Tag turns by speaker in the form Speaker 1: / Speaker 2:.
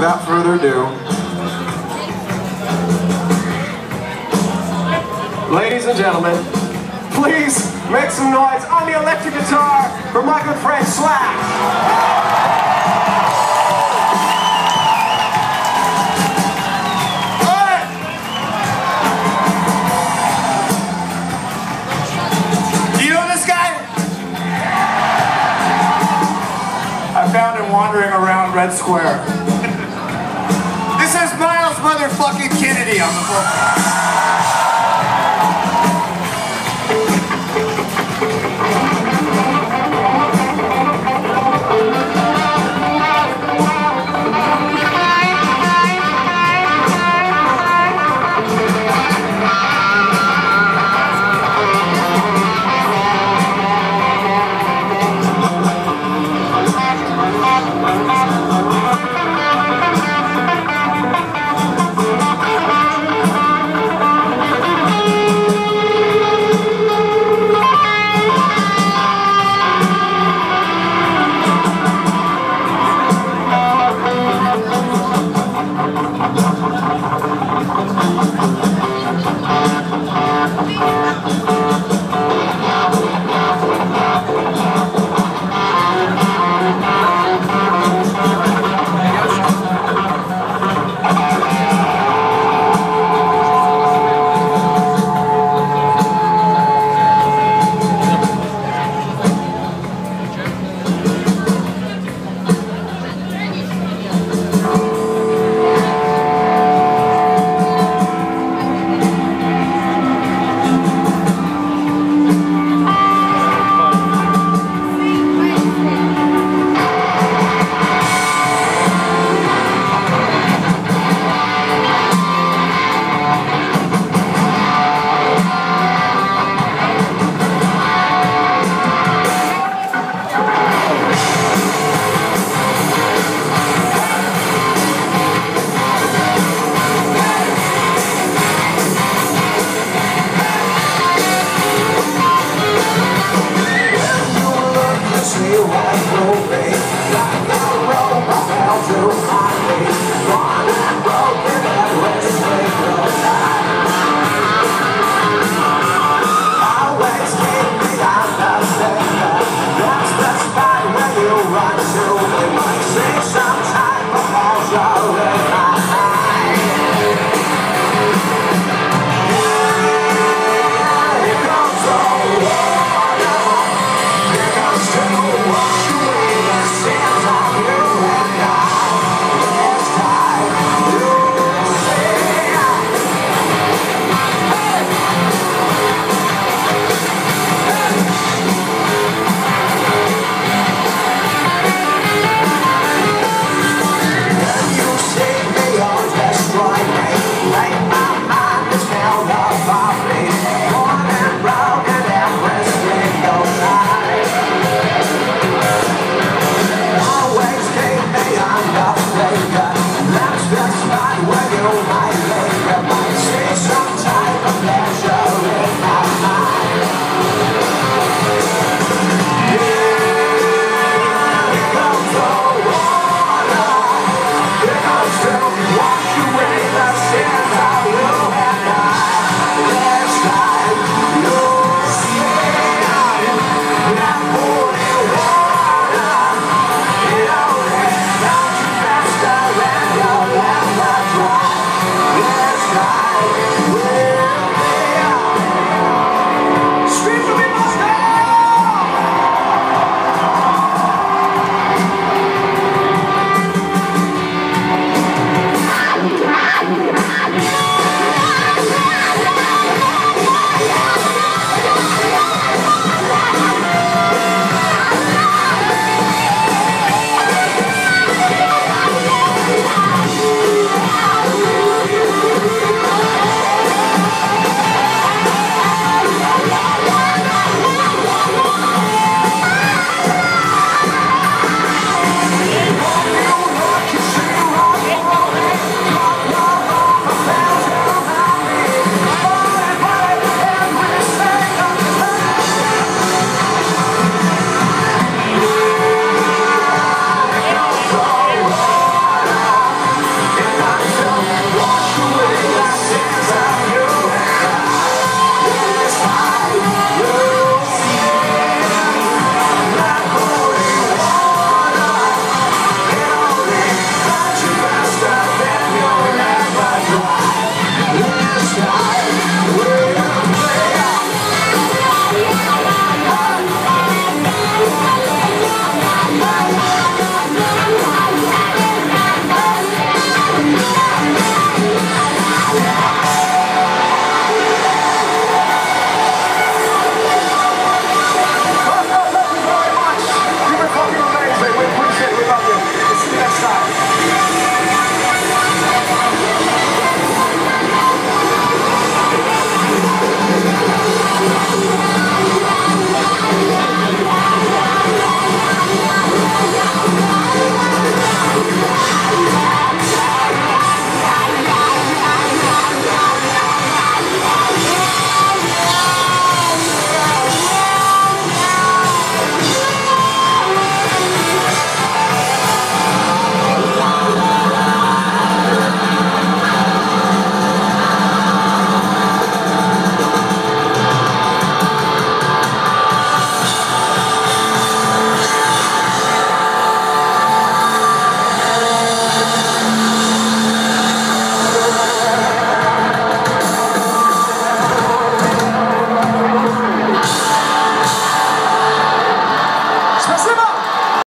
Speaker 1: without further ado, ladies and gentlemen, please make some noise on the electric guitar for my good friend Slash.
Speaker 2: Do you know this guy? I found him wandering around Red Square. This is Myles motherfucking Kennedy on the floor.